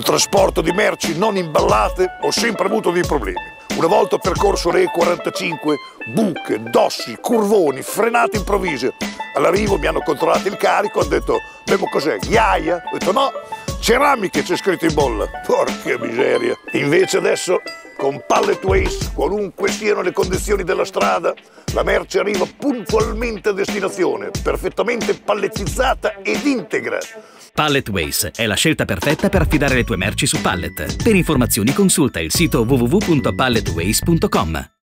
Col trasporto di merci non imballate ho sempre avuto dei problemi. Una volta ho percorso le E45, buche, dossi, curvoni, frenate improvvise. All'arrivo mi hanno controllato il carico, hanno detto, Bemo cos'è? Ghiaia? Ho detto no, ceramiche c'è scritto in bolla. Porca miseria. Invece adesso con Pallet Waste, qualunque siano le condizioni della strada, la merce arriva puntualmente a destinazione, perfettamente pallettizzata ed integra. Pallet Ways è la scelta perfetta per affidare le tue merci su pallet. Per informazioni consulta il sito www.palletways.com.